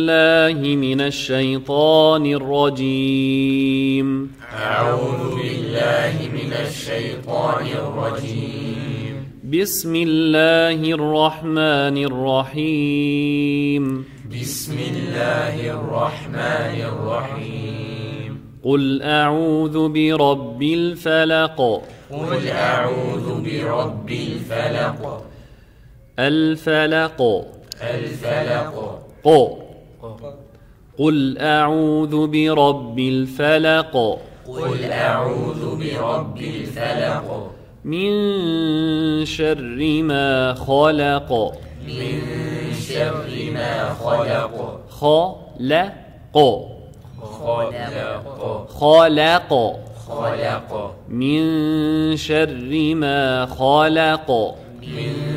الله من الشيطان الرجيم. أعوذ بالله من الشيطان الرجيم. بسم الله الرحمن الرحيم. بسم الله الرحمن الرحيم. قل أعوذ برب الفلق. قل أعوذ برب الفلق. الفلق. الفلق. ق قل أعوذ برب الفلق قل أعوذ برب الفلق من شر ما خلق من شر ما خلق خلق خلق خلق خلق من شر ما خلق من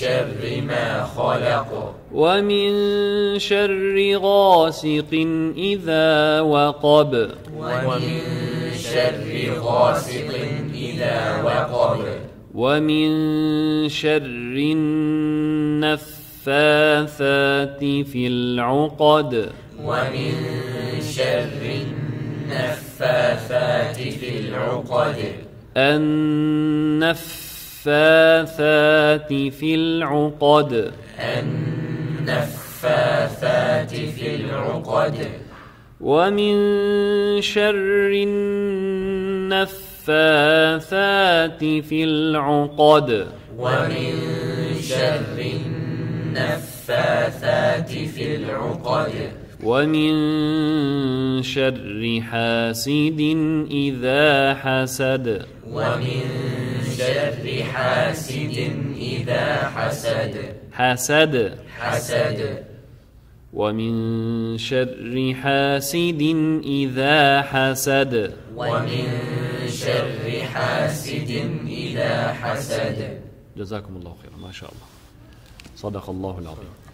شر ما خلق. ومن شر غاسق إذا وقب. ومن شر غاسق إذا وقب. ومن شر النفاثات في العقد. ومن شر النفاثات في العقد. النفاثات في العقد. النفاثات في العقد. ومن شر النفاثات في العقد. ومن شر النفاثات في العقد. ومن شر حاسد إذا حسد. ومن شر حاسد إذا حسد. حسد. حسد. ومن شر حاسد إذا حسد. ومن شر حاسد إذا حسد. جزاكم الله خيرا. ما شاء الله. صدق الله العظيم.